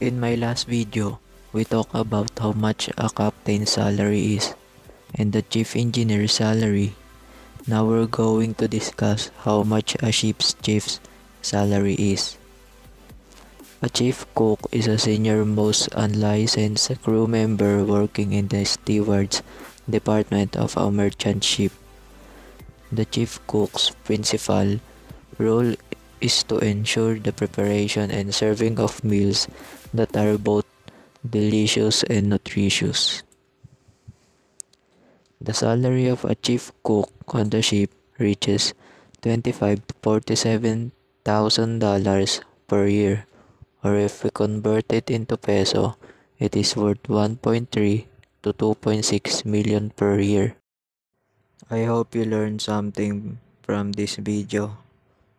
In my last video, we talked about how much a captain's salary is and the chief engineer's salary. Now we're going to discuss how much a ship's chief's salary is. A chief cook is a senior most unlicensed crew member working in the steward's department of a merchant ship. The chief cook's principal role is to ensure the preparation and serving of meals that are both delicious and nutritious. The salary of a chief cook on the ship reaches 25 to 47 thousand dollars per year or if we convert it into peso it is worth 1.3 to 2.6 million per year. I hope you learned something from this video.